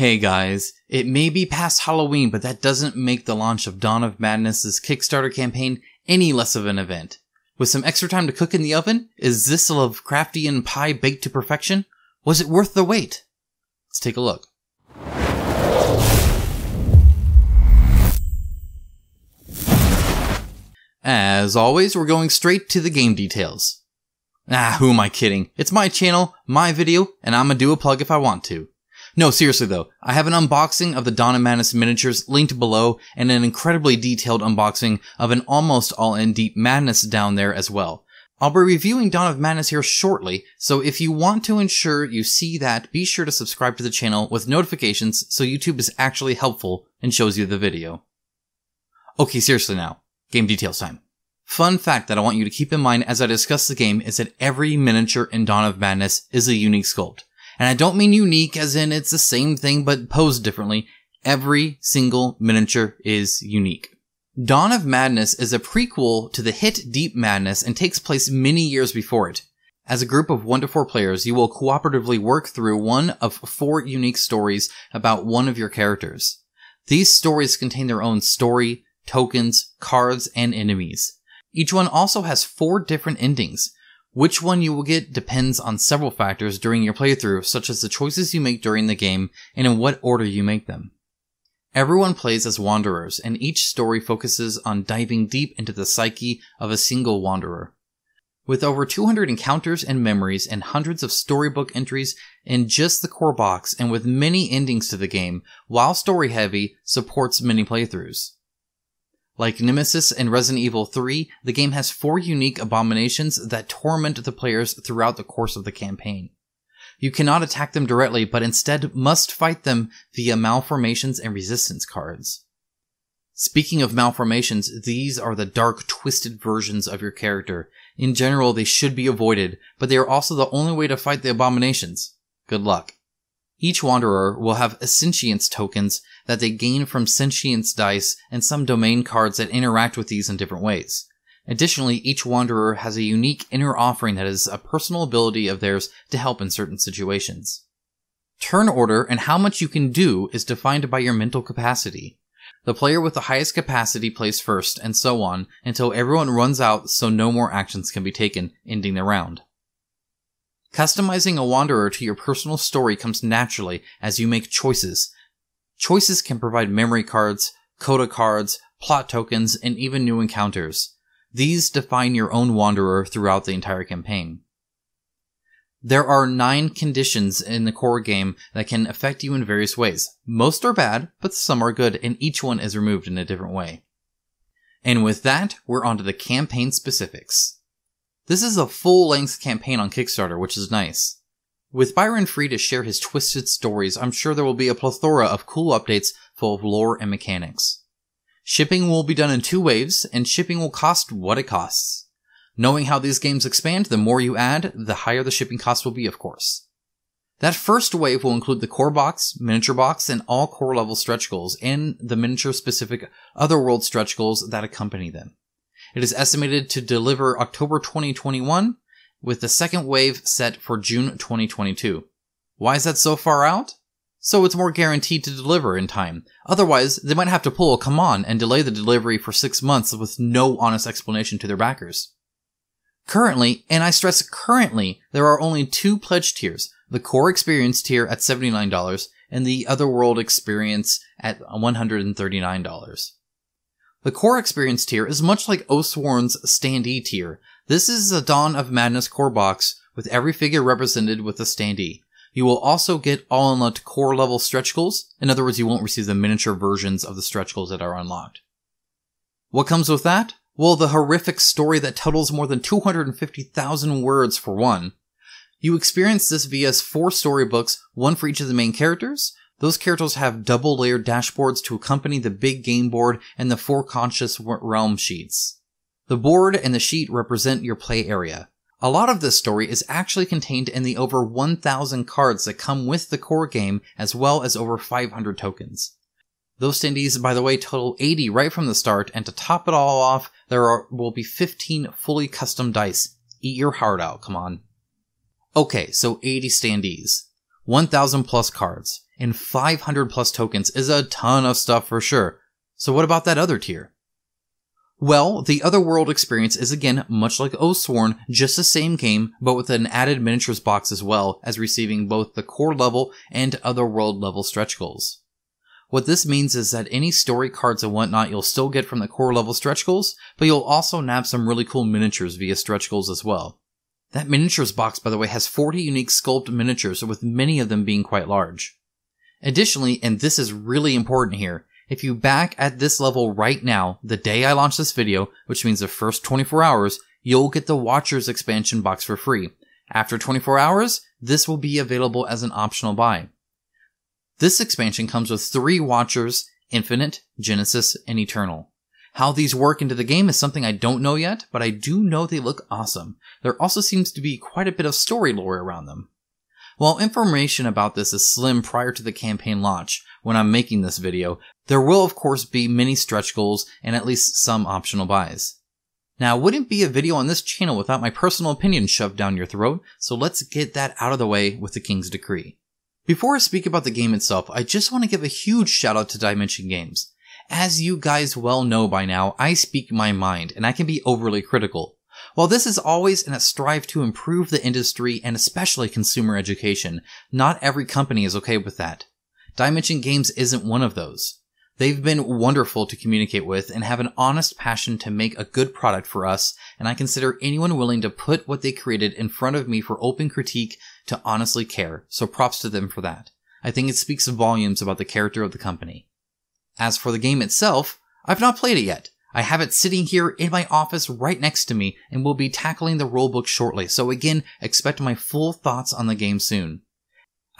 Hey guys, it may be past Halloween, but that doesn't make the launch of Dawn of Madness's Kickstarter campaign any less of an event. With some extra time to cook in the oven, is this Lovecraftian pie baked to perfection? Was it worth the wait? Let's take a look. As always, we're going straight to the game details. Ah, who am I kidding? It's my channel, my video, and I'm gonna do a plug if I want to. No, seriously though, I have an unboxing of the Dawn of Madness miniatures linked below and an incredibly detailed unboxing of an almost all-in Deep Madness down there as well. I'll be reviewing Dawn of Madness here shortly, so if you want to ensure you see that, be sure to subscribe to the channel with notifications so YouTube is actually helpful and shows you the video. Okay, seriously now, game details time. Fun fact that I want you to keep in mind as I discuss the game is that every miniature in Dawn of Madness is a unique sculpt. And I don't mean unique as in it's the same thing but posed differently. Every single miniature is unique. Dawn of Madness is a prequel to the hit Deep Madness and takes place many years before it. As a group of one to four players, you will cooperatively work through one of four unique stories about one of your characters. These stories contain their own story, tokens, cards, and enemies. Each one also has four different endings, which one you will get depends on several factors during your playthrough, such as the choices you make during the game and in what order you make them. Everyone plays as wanderers, and each story focuses on diving deep into the psyche of a single wanderer. With over 200 encounters and memories and hundreds of storybook entries in just the core box and with many endings to the game, while story heavy, supports many playthroughs. Like Nemesis and Resident Evil 3, the game has four unique abominations that torment the players throughout the course of the campaign. You cannot attack them directly, but instead must fight them via malformations and resistance cards. Speaking of malformations, these are the dark, twisted versions of your character. In general, they should be avoided, but they are also the only way to fight the abominations. Good luck. Each Wanderer will have sentience tokens that they gain from sentience dice and some domain cards that interact with these in different ways. Additionally, each Wanderer has a unique inner offering that is a personal ability of theirs to help in certain situations. Turn order and how much you can do is defined by your mental capacity. The player with the highest capacity plays first, and so on, until everyone runs out so no more actions can be taken, ending the round. Customizing a wanderer to your personal story comes naturally as you make choices. Choices can provide memory cards, coda cards, plot tokens, and even new encounters. These define your own wanderer throughout the entire campaign. There are nine conditions in the core game that can affect you in various ways. Most are bad, but some are good, and each one is removed in a different way. And with that, we're on to the campaign specifics. This is a full length campaign on Kickstarter, which is nice. With Byron free to share his twisted stories, I'm sure there will be a plethora of cool updates full of lore and mechanics. Shipping will be done in two waves, and shipping will cost what it costs. Knowing how these games expand, the more you add, the higher the shipping cost will be, of course. That first wave will include the core box, miniature box, and all core level stretch goals, and the miniature specific otherworld stretch goals that accompany them. It is estimated to deliver October 2021, with the second wave set for June 2022. Why is that so far out? So it's more guaranteed to deliver in time. Otherwise, they might have to pull a CMON and delay the delivery for six months with no honest explanation to their backers. Currently, and I stress currently, there are only two pledge tiers, the core experience tier at $79 and the otherworld experience at $139. The core experience tier is much like Oathsworn's standee tier. This is a Dawn of Madness core box with every figure represented with a standee. You will also get all unlocked core level stretch goals. In other words, you won't receive the miniature versions of the stretch goals that are unlocked. What comes with that? Well, the horrific story that totals more than 250,000 words for one. You experience this via four storybooks, one for each of the main characters, those characters have double layered dashboards to accompany the big game board and the four conscious realm sheets. The board and the sheet represent your play area. A lot of this story is actually contained in the over 1000 cards that come with the core game as well as over 500 tokens. Those standees, by the way, total 80 right from the start, and to top it all off, there are, will be 15 fully custom dice. Eat your heart out, CMON. Okay, so 80 standees. 1000 plus cards, and 500 plus tokens is a ton of stuff for sure. So what about that other tier? Well, the Otherworld experience is again much like Oathsworn, just the same game, but with an added miniatures box as well as receiving both the core level and Otherworld level stretch goals. What this means is that any story cards and whatnot you'll still get from the core level stretch goals, but you'll also nab some really cool miniatures via stretch goals as well. That miniatures box, by the way, has 40 unique sculpt miniatures, with many of them being quite large. Additionally, and this is really important here, if you back at this level right now, the day I launch this video, which means the first 24 hours, you'll get the Watchers expansion box for free. After 24 hours, this will be available as an optional buy. This expansion comes with three Watchers, Infinite, Genesis, and Eternal. How these work into the game is something I don't know yet, but I do know they look awesome. There also seems to be quite a bit of story lore around them. While information about this is slim prior to the campaign launch, when I'm making this video, there will of course be many stretch goals and at least some optional buys. Now, wouldn't be a video on this channel without my personal opinion shoved down your throat, so let's get that out of the way with the King's Decree. Before I speak about the game itself, I just want to give a huge shout out to Diemension Games. As you guys well know by now, I speak my mind and I can be overly critical. While this is always in a strive to improve the industry and especially consumer education, not every company is okay with that. Diemension Games isn't one of those. They've been wonderful to communicate with and have an honest passion to make a good product for us, and I consider anyone willing to put what they created in front of me for open critique to honestly care, so props to them for that. I think it speaks volumes about the character of the company. As for the game itself, I've not played it yet, I have it sitting here in my office right next to me and will be tackling the rulebook shortly, so again, expect my full thoughts on the game soon.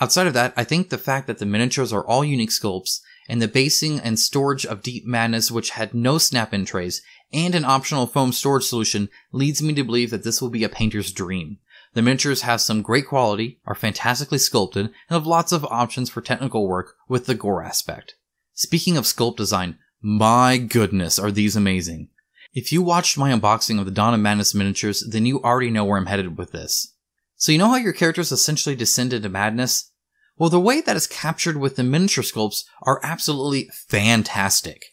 Outside of that, I think the fact that the miniatures are all unique sculpts, and the basing and storage of Deep Madness which had no snap-in trays, and an optional foam storage solution leads me to believe that this will be a painter's dream. The miniatures have some great quality, are fantastically sculpted, and have lots of options for technical work with the gore aspect. Speaking of sculpt design, my goodness, are these amazing. If you watched my unboxing of the Dawn of Madness miniatures, then you already know where I'm headed with this. So you know how your characters essentially descend into madness? Well, the way that is captured with the miniature sculpts are absolutely fantastic.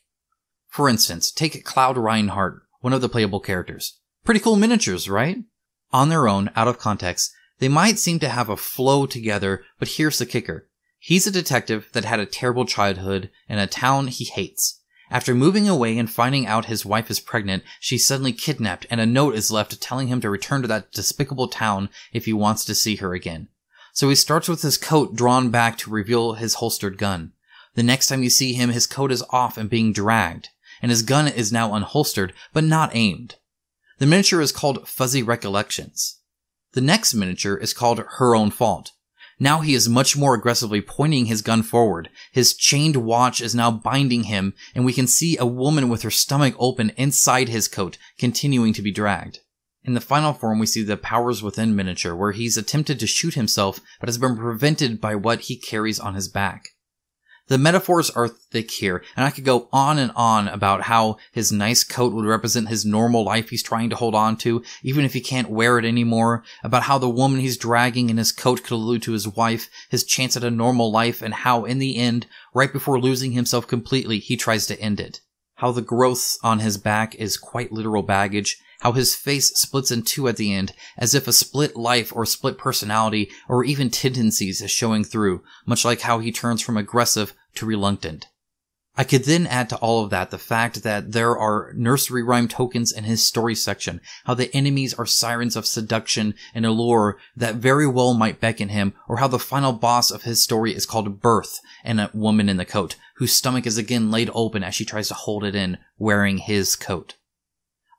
For instance, take Cloud Reinhardt, one of the playable characters. Pretty cool miniatures, right? On their own, out of context, they might seem to have a flow together, but here's the kicker. He's a detective that had a terrible childhood in a town he hates. After moving away and finding out his wife is pregnant, she's suddenly kidnapped and a note is left telling him to return to that despicable town if he wants to see her again. So he starts with his coat drawn back to reveal his holstered gun. The next time you see him, his coat is off and being dragged, and his gun is now unholstered, but not aimed. The miniature is called Fuzzy Recollections. The next miniature is called Her Own Fault. Now he is much more aggressively pointing his gun forward. His chained watch is now binding him, and we can see a woman with her stomach open inside his coat, continuing to be dragged. In the final form, we see the powers within miniature, where he's attempted to shoot himself, but has been prevented by what he carries on his back. The metaphors are thick here, and I could go on and on about how his nice coat would represent his normal life he's trying to hold on to, even if he can't wear it anymore, about how the woman he's dragging in his coat could allude to his wife, his chance at a normal life, and how in the end, right before losing himself completely, he tries to end it. How the growth on his back is quite literal baggage, how his face splits in two at the end, as if a split life or split personality or even tendencies is showing through, much like how he turns from aggressive to reluctant. I could then add to all of that the fact that there are nursery rhyme tokens in his story section, how the enemies are sirens of seduction and allure that very well might beckon him, or how the final boss of his story is called Birth and a woman in the coat, whose stomach is again laid open as she tries to hold it in, wearing his coat.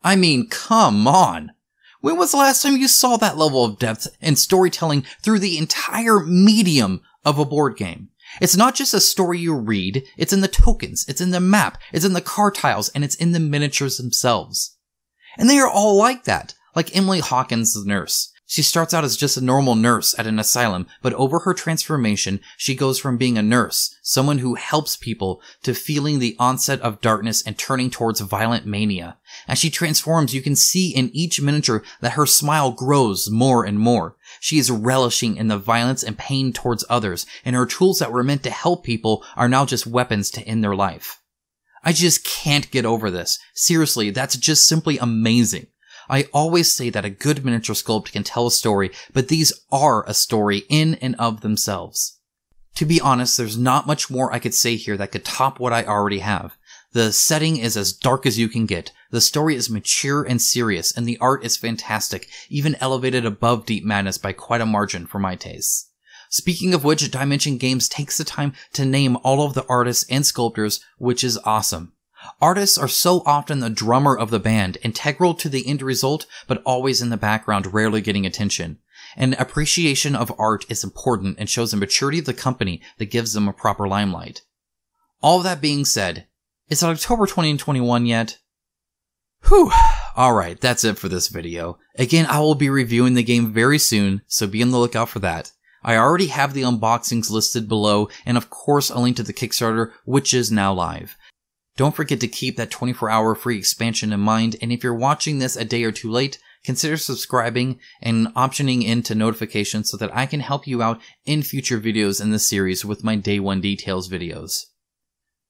I mean, come on. When was the last time you saw that level of depth and storytelling through the entire medium of a board game? It's not just a story you read, it's in the tokens, it's in the map, it's in the car tiles, and it's in the miniatures themselves. And they are all like that, like Emily Hawkins' the nurse. She starts out as just a normal nurse at an asylum, but over her transformation, she goes from being a nurse, someone who helps people, to feeling the onset of darkness and turning towards violent mania. As she transforms, you can see in each miniature that her smile grows more and more. She is relishing in the violence and pain towards others, and her tools that were meant to help people are now just weapons to end their life. I just can't get over this. Seriously, that's just simply amazing. I always say that a good miniature sculpt can tell a story, but these are a story in and of themselves. To be honest, there's not much more I could say here that could top what I already have. The setting is as dark as you can get. The story is mature and serious, and the art is fantastic, even elevated above Deep Madness by quite a margin for my tastes. Speaking of which, Diemension Games takes the time to name all of the artists and sculptors, which is awesome. Artists are so often the drummer of the band, integral to the end result, but always in the background, rarely getting attention. An appreciation of art is important and shows the maturity of the company that gives them a proper limelight. All that being said, is it October 2021 yet? Whew. Alright, that's it for this video. Again, I will be reviewing the game very soon, so be on the lookout for that. I already have the unboxings listed below, and of course a link to the Kickstarter, which is now live. Don't forget to keep that 24 hour free expansion in mind, and if you're watching this a day or two late, consider subscribing and optioning into notifications so that I can help you out in future videos in this series with my day one details videos.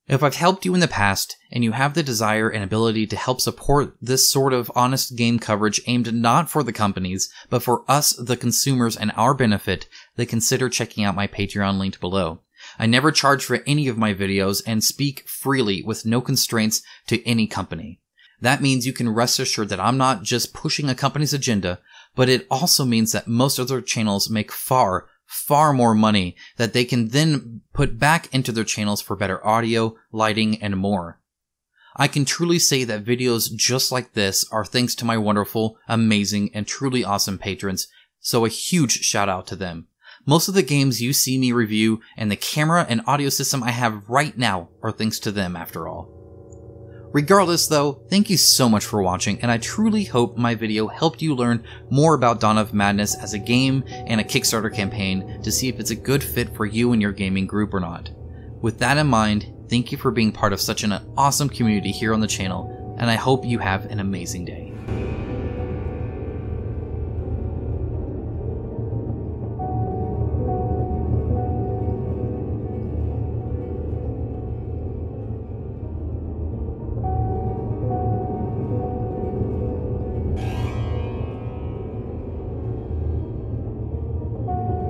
If I've helped you in the past and you have the desire and ability to help support this sort of honest game coverage aimed not for the companies, but for us, the consumers and our benefit, then consider checking out my Patreon linked below. I never charge for any of my videos and speak freely with no constraints to any company. That means you can rest assured that I'm not just pushing a company's agenda, but it also means that most other channels make far, far more money that they can then put back into their channels for better audio, lighting, and more. I can truly say that videos just like this are thanks to my wonderful, amazing, and truly awesome patrons, so a huge shout out to them. Most of the games you see me review and the camera and audio system I have right now are thanks to them after all. Regardless though, thank you so much for watching and I truly hope my video helped you learn more about Dawn of Madness as a game and a Kickstarter campaign to see if it's a good fit for you and your gaming group or not. With that in mind, thank you for being part of such an awesome community here on the channel and I hope you have an amazing day.